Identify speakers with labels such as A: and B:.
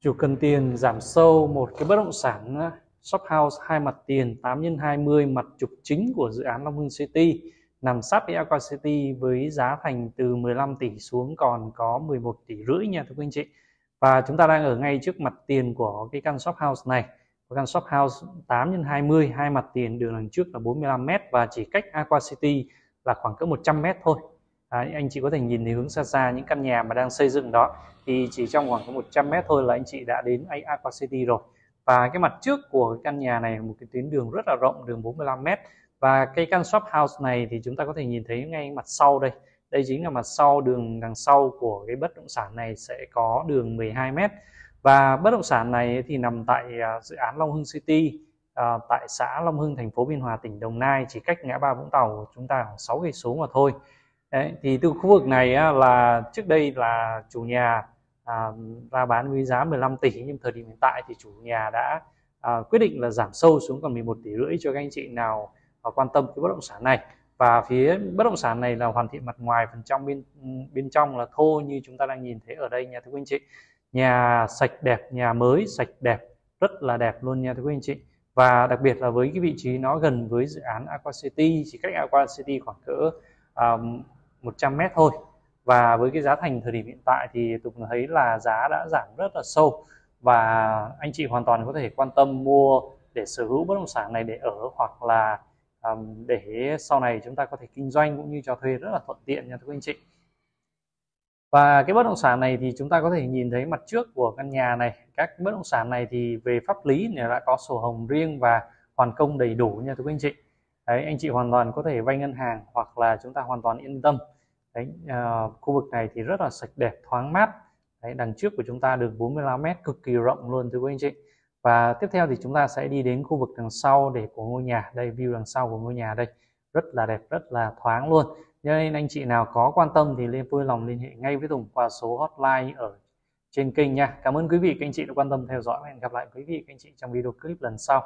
A: Chủ cần tiền giảm sâu một cái bất động sản shop house hai mặt tiền 8 x 20 mặt trục chính của dự án Long Hưng City, nằm sát với Aqua City với giá thành từ 15 tỷ xuống còn có 11 tỷ rưỡi nha, thưa quý anh chị. Và chúng ta đang ở ngay trước mặt tiền của cái căn shop house này. Căn shop house 8 x 20 hai mặt tiền đường đằng trước là 45 m và chỉ cách Aqua City là khoảng cỡ 100 m thôi à, anh chị có thể nhìn thấy hướng xa xa những căn nhà mà đang xây dựng đó. Thì chỉ trong khoảng có 100 mét thôi là anh chị đã đến Aqua City rồi. Và cái mặt trước của cái căn nhà này là một cái tuyến đường rất là rộng đường 45 mét. Và cái căn shop house này thì chúng ta có thể nhìn thấy ngay mặt sau đây. Đây chính là mặt sau đường đằng sau của cái bất động sản này sẽ có đường 12 mét. Và bất động sản này thì nằm tại à, dự án Long Hưng City à, tại xã Long Hưng thành phố Biên Hòa tỉnh Đồng Nai. Chỉ cách ngã ba Vũng Tàu của chúng ta khoảng 6 cây số mà thôi. Đấy, thì từ khu vực này á, là trước đây là chủ nhà à, ra bán với giá 15 tỷ nhưng thời điểm hiện tại thì chủ nhà đã à, quyết định là giảm sâu xuống còn 11 tỷ rưỡi cho các anh chị nào à, quan tâm cái bất động sản này. Và phía bất động sản này là hoàn thiện mặt ngoài phần trong bên bên trong là thô như chúng ta đang nhìn thấy ở đây nha thưa quý anh chị. Nhà sạch đẹp nhà mới sạch đẹp rất là đẹp luôn nha thưa quý anh chị. Và đặc biệt là với cái vị trí nó gần với dự án Aqua City chỉ cách Aqua City khoảng cỡ um, 100 mét thôi. Và với cái giá thành thời điểm hiện tại thì tôi thấy là giá đã giảm rất là sâu. Và anh chị hoàn toàn có thể quan tâm mua để sở hữu bất động sản này để ở hoặc là um, để sau này chúng ta có thể kinh doanh cũng như cho thuê rất là thuận tiện nha thưa anh chị. Và cái bất động sản này thì chúng ta có thể nhìn thấy mặt trước của căn nhà này. Các bất động sản này thì về pháp lý thì đã có sổ hồng riêng và hoàn công đầy đủ nha thưa anh chị. Đấy, anh chị hoàn toàn có thể vay ngân hàng hoặc là chúng ta hoàn toàn yên tâm. Đấy, uh, khu vực này thì rất là sạch đẹp thoáng mát. Đấy, đằng trước của chúng ta được 45 m cực kỳ rộng luôn thưa quý anh chị. Và tiếp theo thì chúng ta sẽ đi đến khu vực đằng sau để của ngôi nhà. Đây view đằng sau của ngôi nhà đây. Rất là đẹp rất là thoáng luôn. Nên anh chị nào có quan tâm thì lên vui lòng liên hệ ngay với Tùng qua số hotline ở trên kênh nha. Cảm ơn quý vị các anh chị đã quan tâm theo dõi. Và hẹn gặp lại quý vị các anh chị trong video clip lần sau.